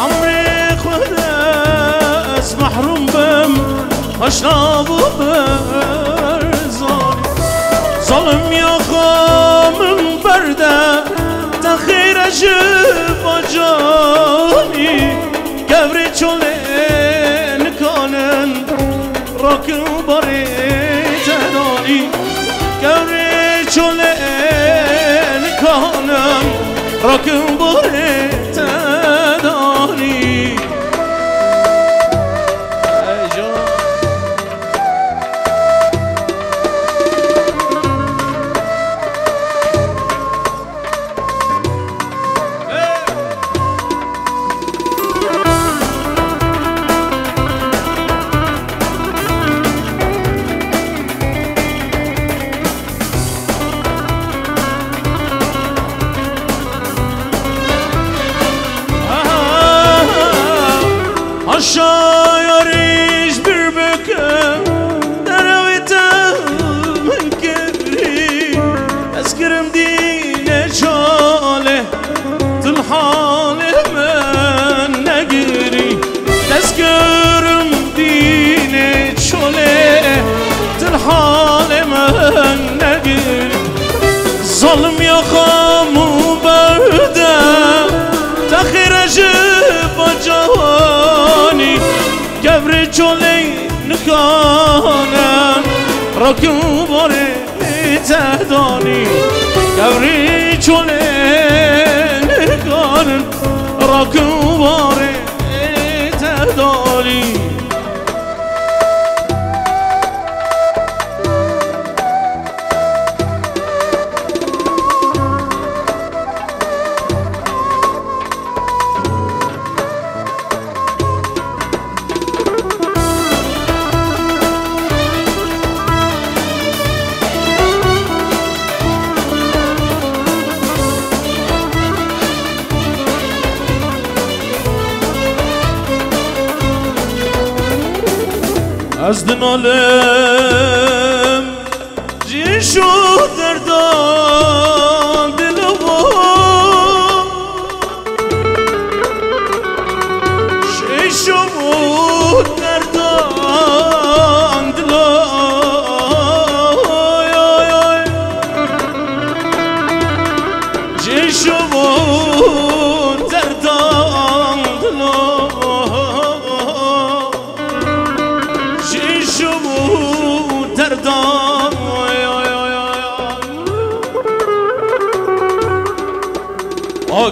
عمري خلاص محروم بم اشرب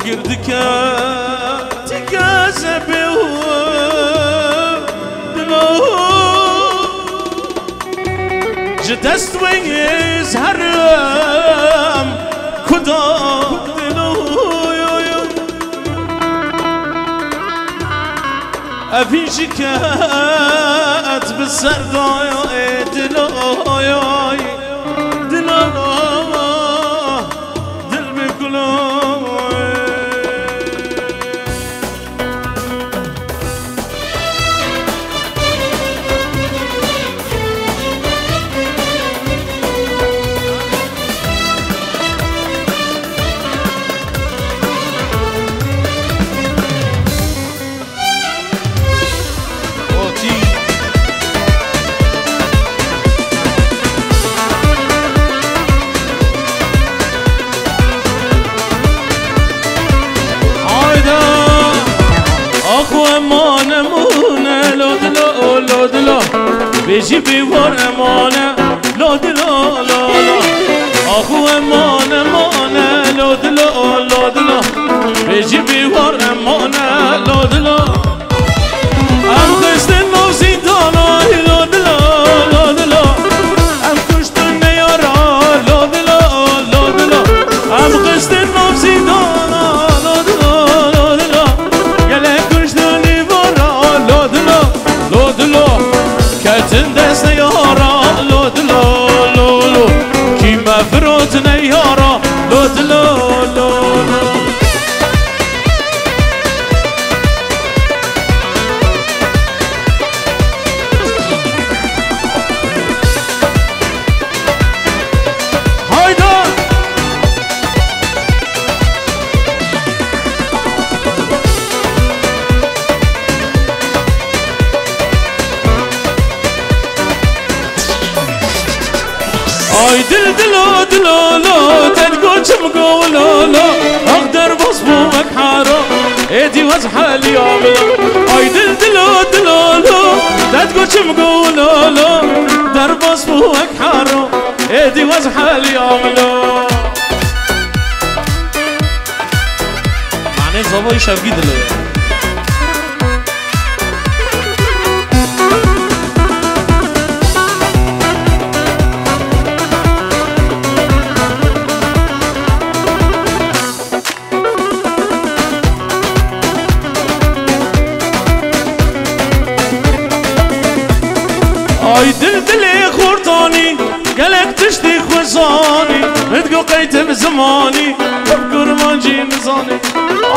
قردك تكاسى بهم دموهم جدست ويز هرم كدام دلوهم أفيجك أتبسر بشی بیوار امانه لاد لا لا لا. آخو امانه مانه لاد لا لاد لا. بشی بیوار امانه لاد لا اصحى اليوم لو معناه صبايا شاف جدله خزانه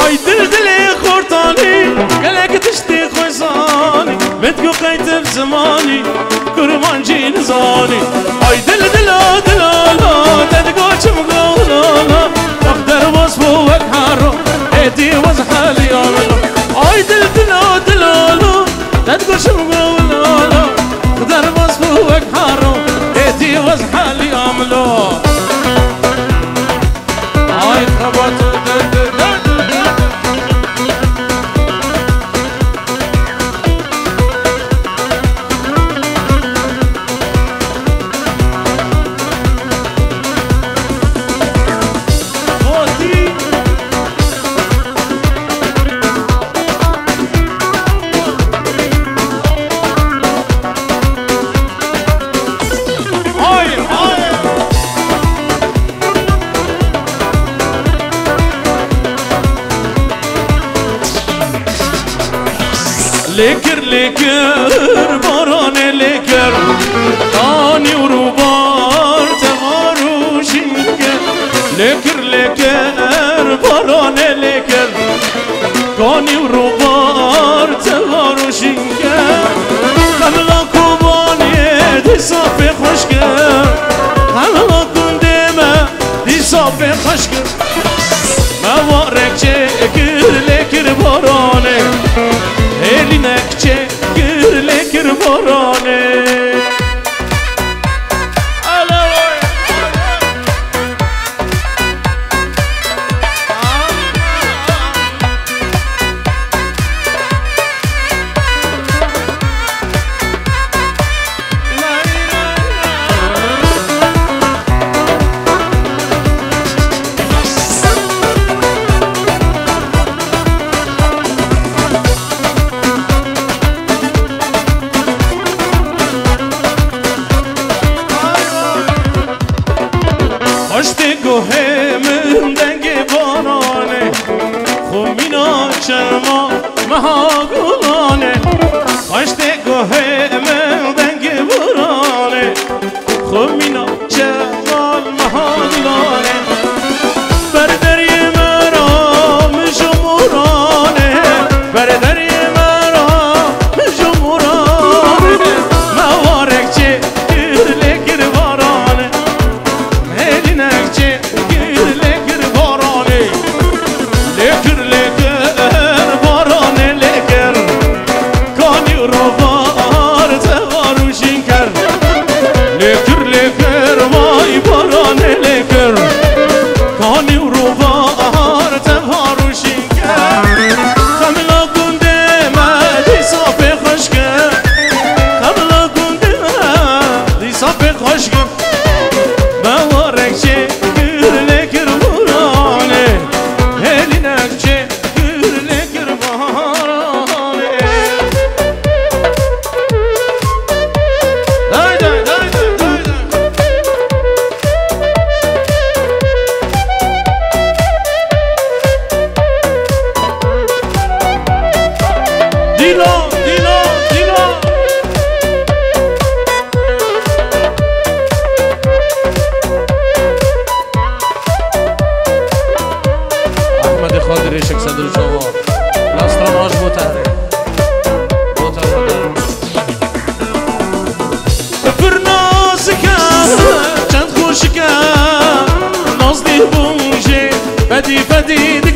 آی دل دل خورتانی گلک تشتی خزانی مت گو قیتب زمانی کرمان جین زانی. آی دل دل دل لا تدگو چم گولانا در باز بو وکارو ایدی وزحالی آمنا آی دل دل دل لا تدگو چم گولانا لکر لکر باران لکر آنی و رو بار تمارو شیکر لکر لکر باران لکر کانی و رو بار تمارو شیکر خملا کوبانی دیسا به خوشگر خملا کندیمه دیسا به خوشگر فديني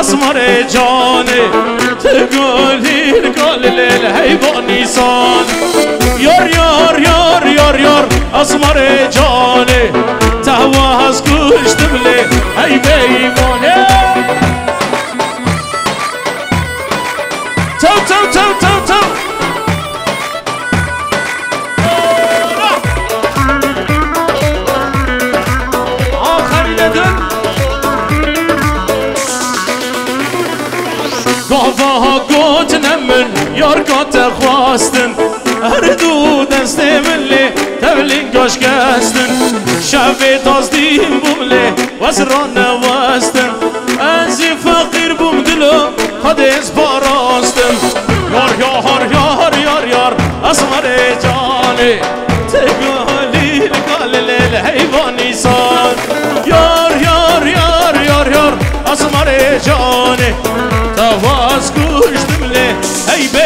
اسمر جان تر گل لیل هی با نیسان یار یار یار یار یار اسمر جان تا وا از گوشت بله هی بی گوتنم من یار گات خواستن هر دو دست ملی تبلین گاش گستن شب تازدیم بوملی وزران وستن ازی فقیر بوم دلو خود از باراستم یار یار یار یار یار اسمر جانی تگالی لگال لیل حیوانی سان یار یار یار یار یار اسمر جانی تواز کشتم Hey, baby.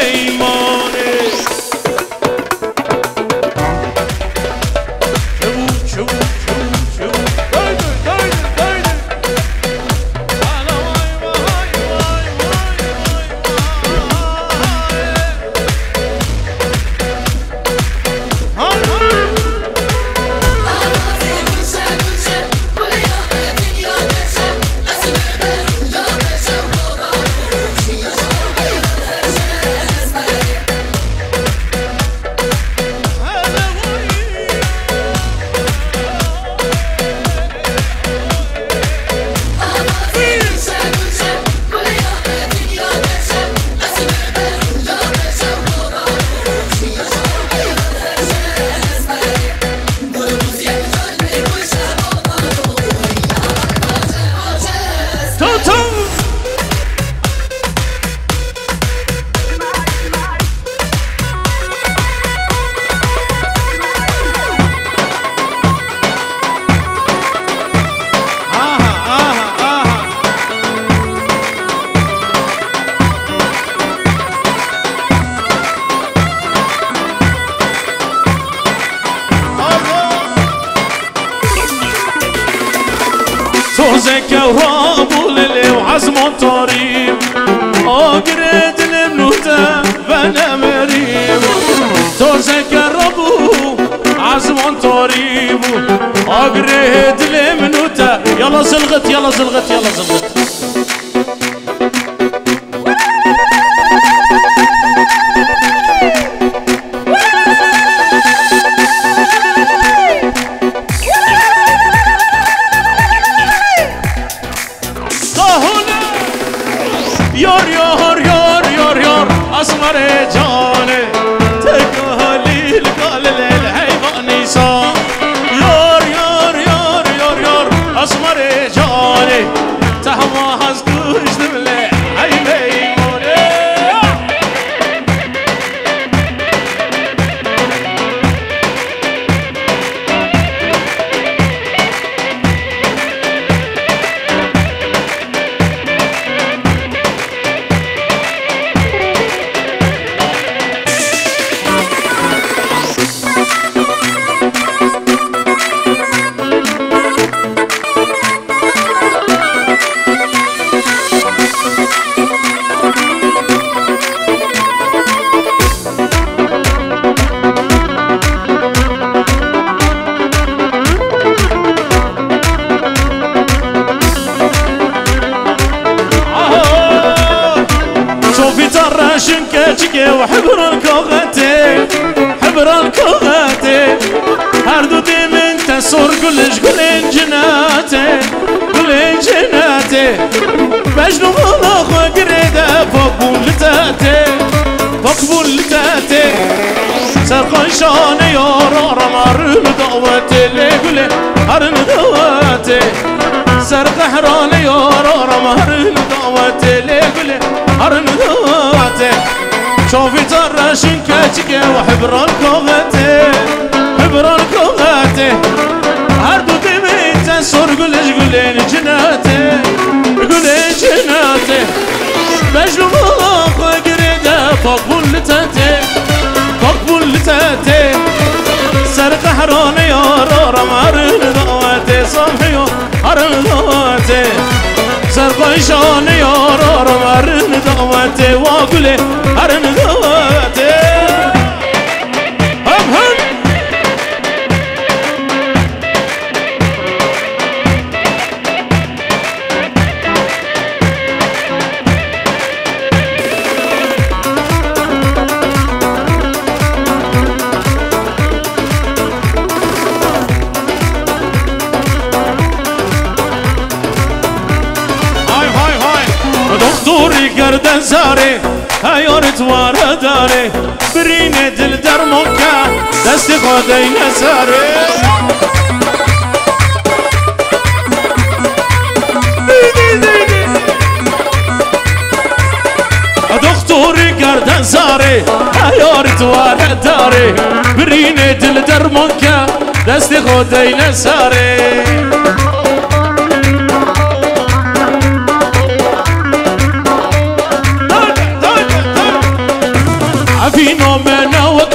اقرد المنوتة يلا زلغت يلا زلغت يلا زلغت. وحبر الكوغاتي حبر الكوغاتي. هردو دي من تسور كلش كلين جناتي كلين جناتي. بجنو ملاخ وقريدة فوق بولتاتي فوق بولتاتي. سرخان شاني يا رارا مارن دواتي ليقولي هرن دواتي. سر قهراني يا رارا مارن دواتي ليقولي هرن دواتي. شوفي تراشن كاتشكي وحبر الكوغاتي حبر الكوغاتي هردو دمي تسور قلش قلين جناتي قلين جناتي. مجنو ملاخ وقريدة فوق بولتاتي فوق بولتاتي. سر قهراني يا رارا مارن دواتي صمحيو هرن دواتي سرقشان یارا را هرن دعوت و گله هرن زاره هیارت واره داره برین دل در مکه دست خدای نزاره دکتوری گردن زاره هیارت واره داره برین دل در مکه دست خدای نزاره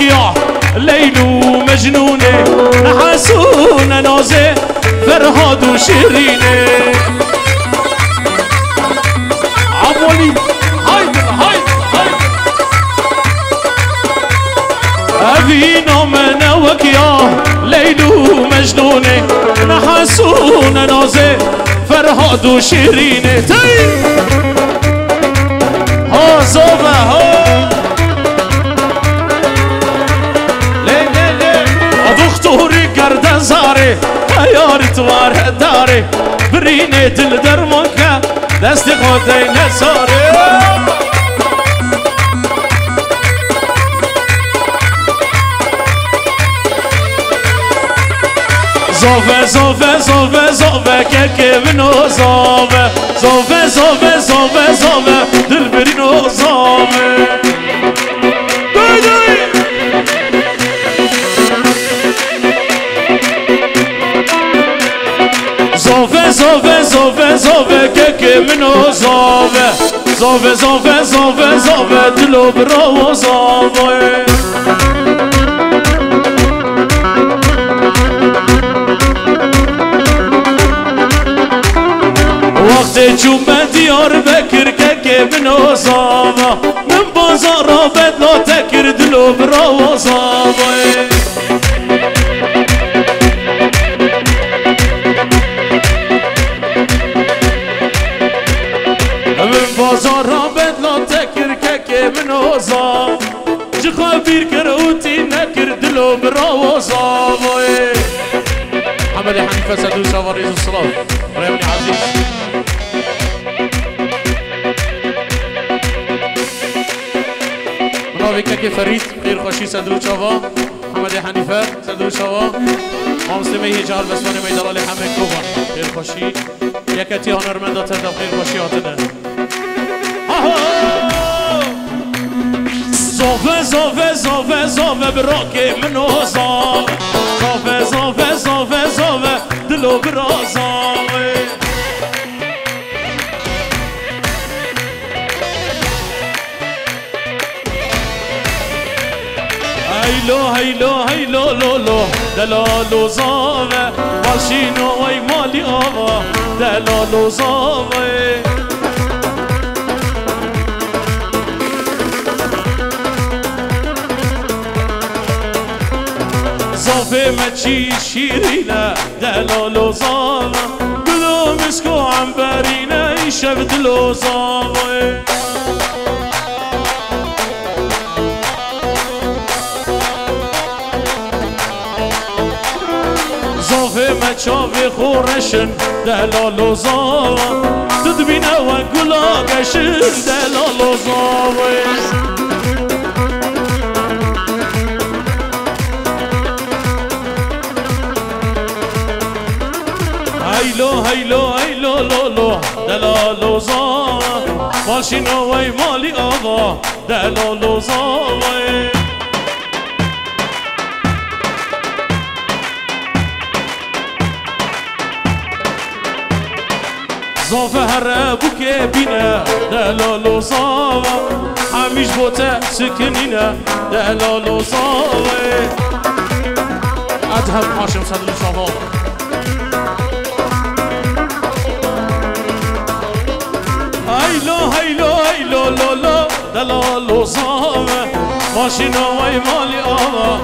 وكيا ليل ومجنونة نحاسونا نازي فرهاد وشيرينة عمولي هايدر هايدر هايدر عفينا منا وكيا ليل ومجنونة نحاسونا نازي فرهاد وشيرينة ها زوبا زاره یاری توار داره برینه دل درمان که دست خود نزاره زوفه زوفه زوفه زوفه که منو زوفه. زوفه زوفه زوفه زوفه دل برینو زوفه. منو زوفه زوفه زوفه زوفه زوفه دلو برو زوفه وقت جمعه دیار بکر که که منو زوفه من بازارا بدلا تکر دلو برو زوفه سدو سواريز الصلاة ريمني عزيز. مناوی که فرید خیر خوشی صدرو چاوا محمد حنیفه صدرو چاوا ما مسلمه هجار بسوانه میدلال همه کوبان خیر خوشی یکتی هنرمندا تدب خیر خوشی آتده زوفه زوفه زوفه زوفه براکه منو زوفه زوفه دلو برا زوفه هیلو هیلو هیلو لو لو دلالو زوفه ماشینو وی مالی آوا دلالو زوفه صافي ما تشي شيرينا دلالو زاما دلو مسكو عنبرينا يشاف دلو زاما صافي ما تشافي خورشن دلالو زاما تدبينا وقلاقشن دلالو زاما هیلو هیلو هیلو لو لو دلالو زاما ماشینو وی مالی آوا دلالو زاما زافه هر بوکه بینه. دلالو زاما همیش بوته سکنینه. دلالو زاما ادهم هاشم صدر زاما لا لا دلال و ماشین و مالی آوا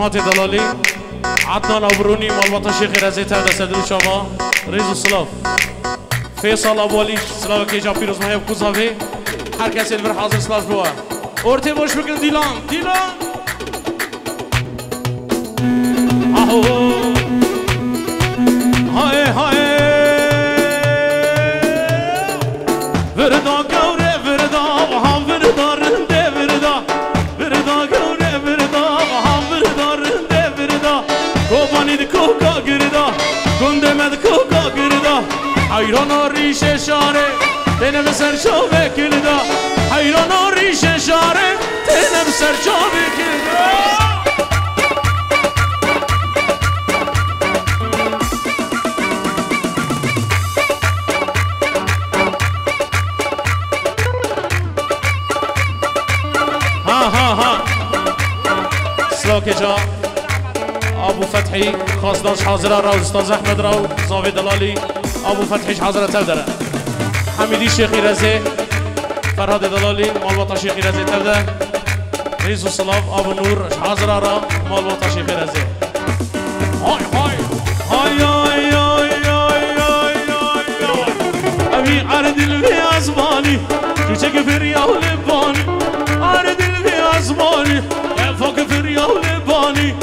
جماعت دلالی. عدنان ابرونی مالباتا شیخ رزی تر صدر شما. ریز و سلاف. فیصل ابوالی سلاف که جا پیروز مهیب کوزاوی. هر کسی البر حاضر سلاف بوا ارتی باش بکن دیلان. دیلان. آهو های های. کوکا گردا گنده مد کوکا گردا. حیران ریش شاره تنم سر شاوه کلدا حیران ریش شاره تنم سر شاوه کلدا ها ها ها. ابو فتحي خاص داش حاضره راو أستاذ احمد راو صافي دلالي ابو فتحي حاضره تدرى حميدي شيخي رزي فرهاد دلالي مالبطا شيخي رزي تبدا ريزو صلاف ابو نور حاضره را مالبطا شيخي رزي هاي هاي هاي هاي هاي هاي هاي ابي عرض الفي اسباني تشك في رياو لباني عرض الفي اسباني فوق في رياو لباني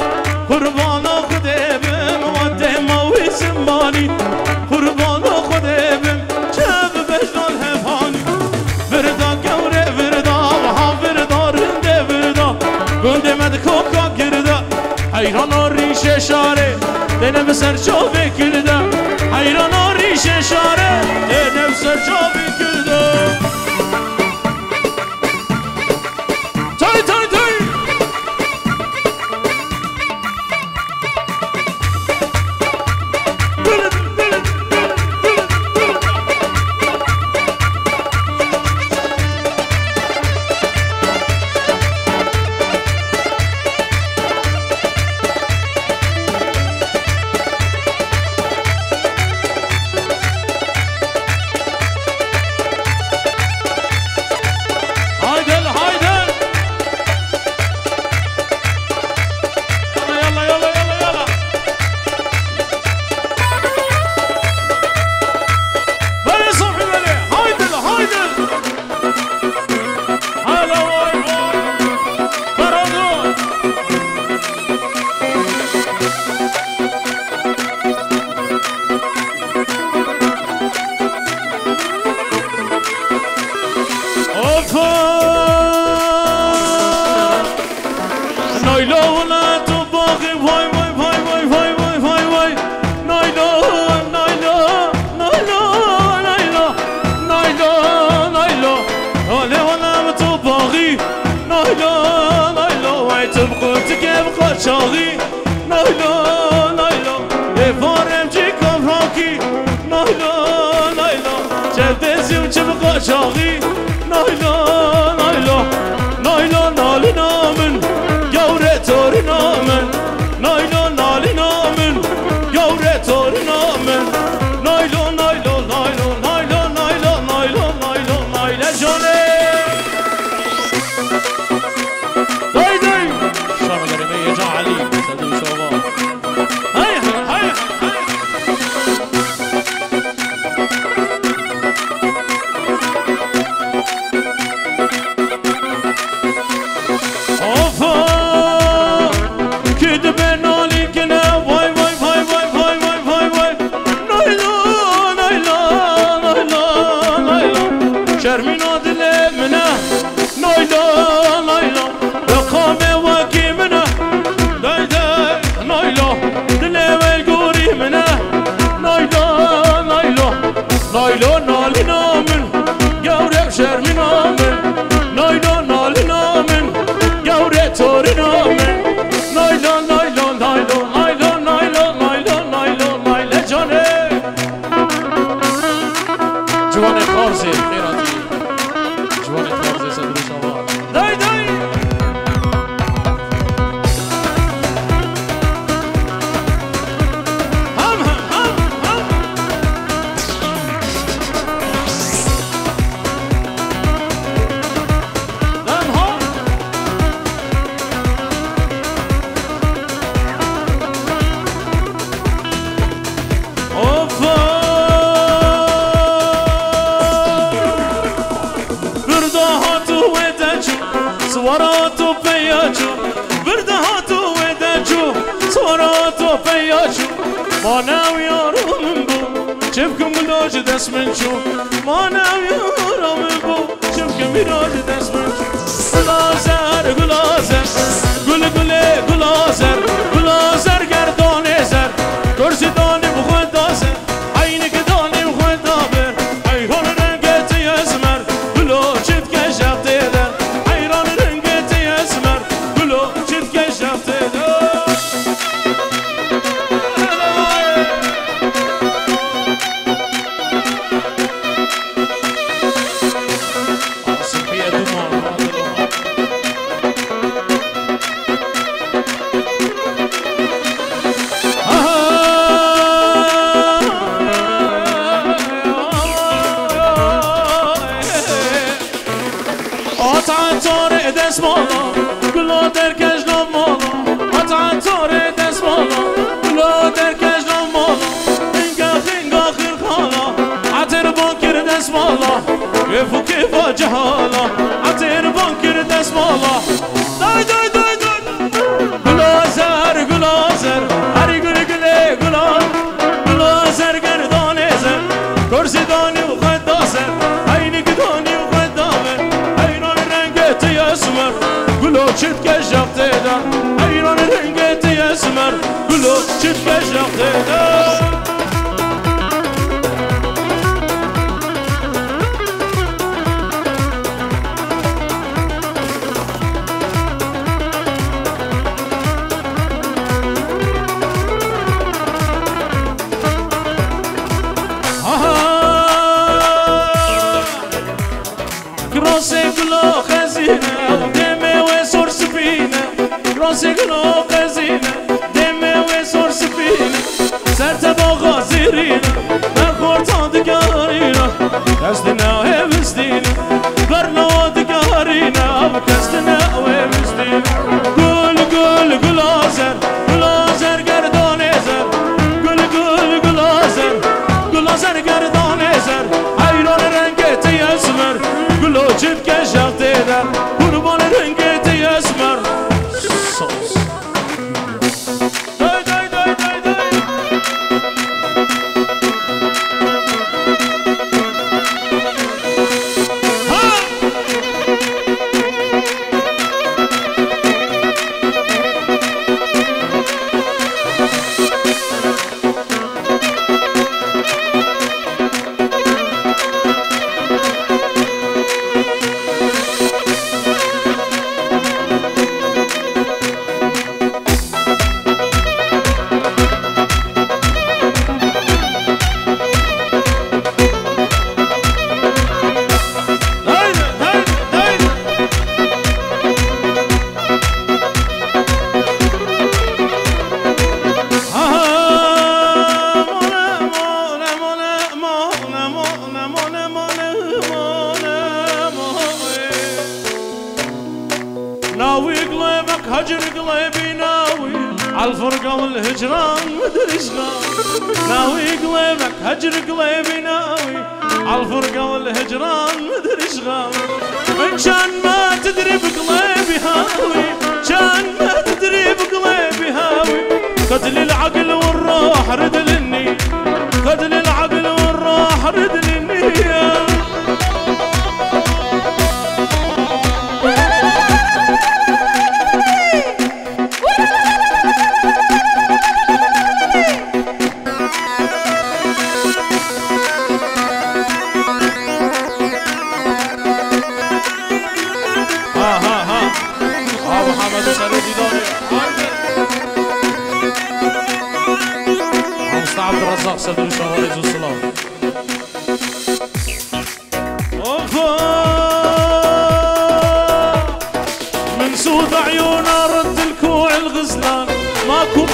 قربانی قربان خودم چه بجنال هفانی وردا گوره وردا ها وردا رنده وردا گنده مد کوکا گردا. حیران و ریشه شاره دنم سر چو بکرده حیران و ریشه شاره دنم سر چو بکرده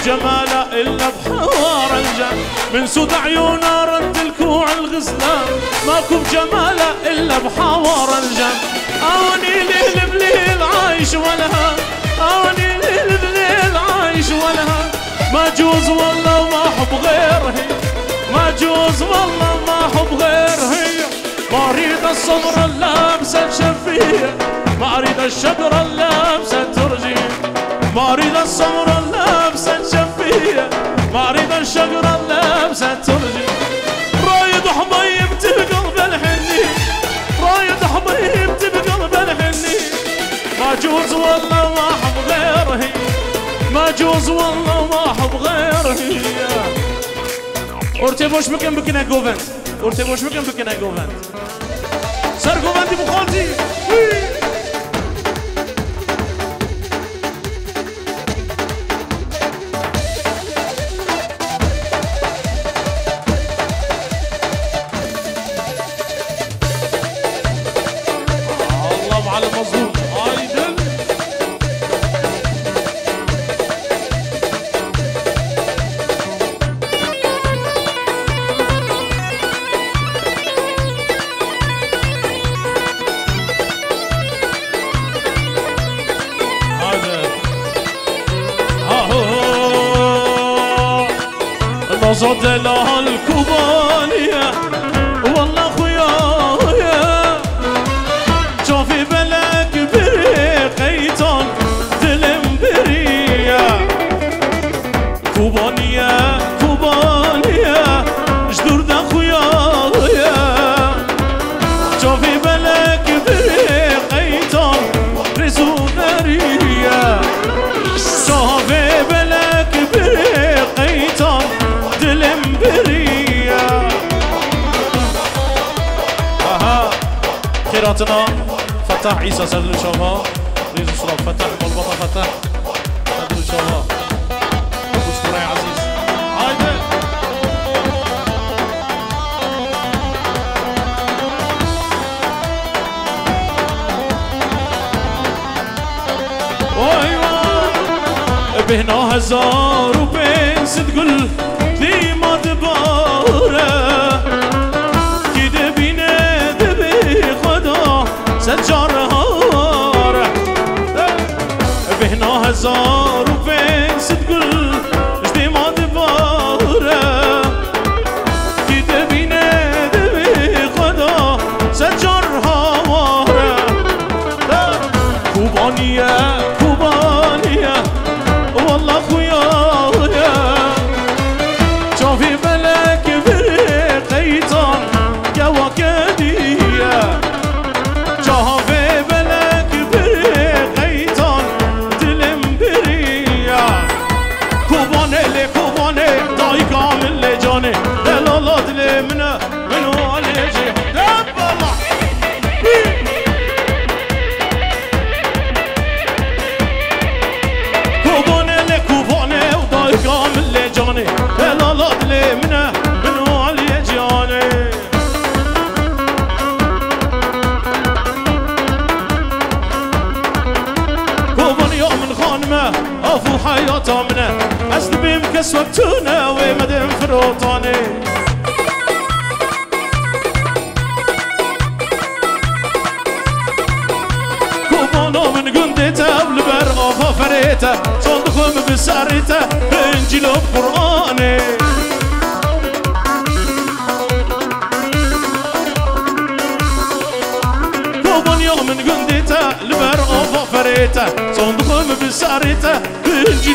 الجمال إلا بحوار الجن من سود عيونا رد الكوع الغزلان. ماكو بجماله إلا بحوار الجن أوني ليل بليل عايش ولها أوني ليل بليل عايش ولها ما جوز والله ما حب غير هي ما جوز والله ما حب غير هي ما أريد الصبر اللامسة شفيه ما أريد الشبر اللامسة ترجيه مريض الصمرة لابسة جنبية ما اريد الشجرة لابسة ترجي. رايد حبيبتي بقلب الحني. رايد حبيبتي بقلب الحني. ما جوز والله ما احب غيره ما جوز والله ما احب غيره ارتي بوش بكن بكن اقوفنت ارتي بوش بكن بكن اقوفنت سرقوفنتي بخوتي. نصد لها الكوبانية خيراتنا فتح عيسى سد الشوفا ريز الشراب فتح والبطا فتح سد الشوفا اشكر يا عزيز هايدي بهنا هزار بهنا لبر آب فریت صندوقم به سریته بلجی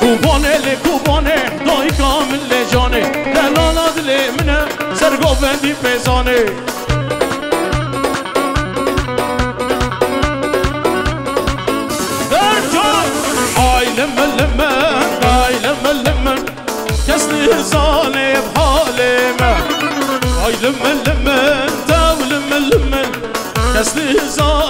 کوبانه لی کوبانه دای کامل لی جانه دلالا دلی منه سرگو بندی پیزانه هاي لما لما تاو لما لما كسلي زاني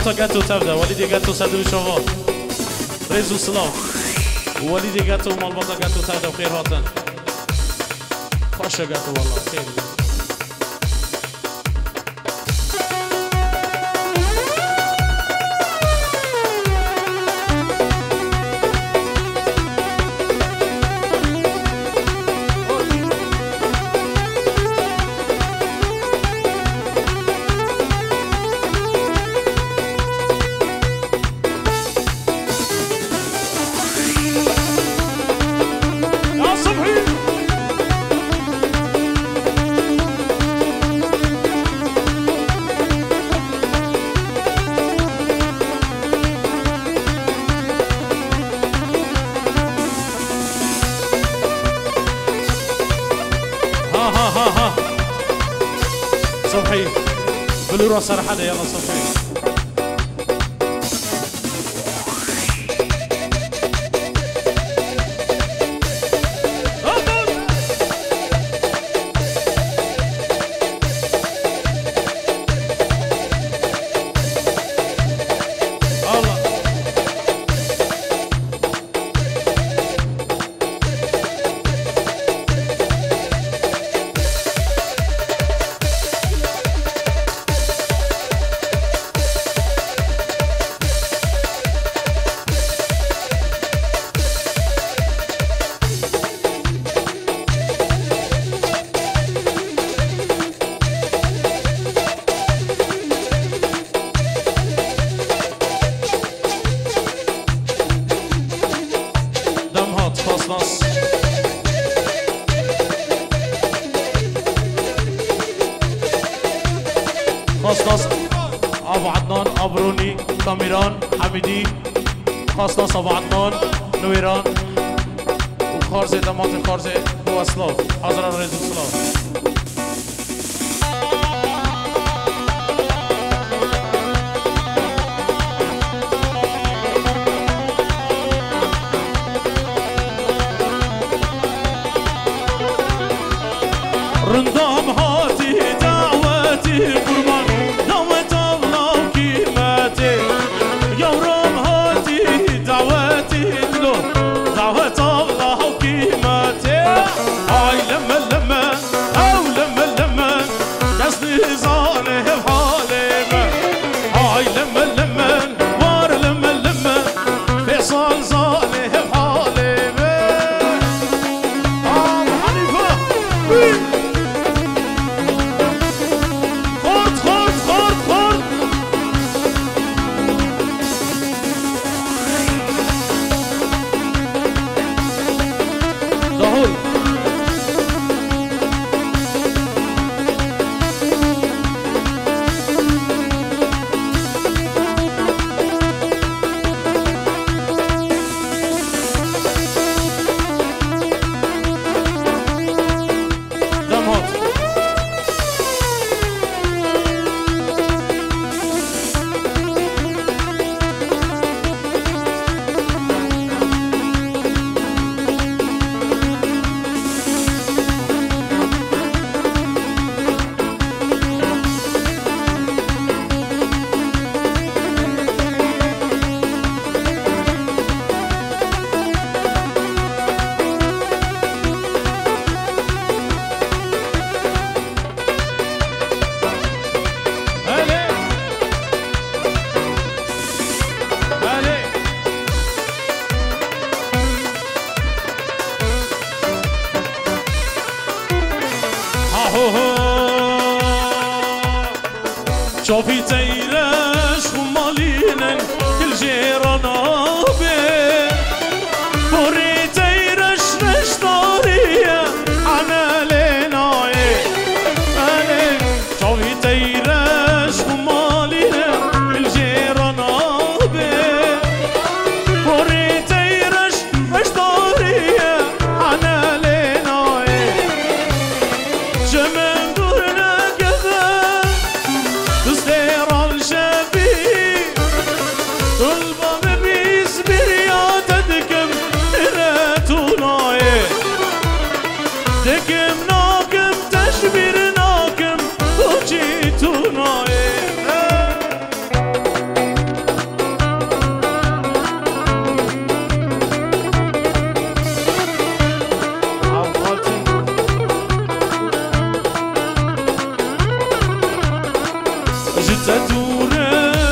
نقطة جاتو تبدا وليدي جاتو سادو شوفو ريزو سلو وليدي جاتو مالبطة جاتو تبدا وخير هاتن خوشة جاتو والله خير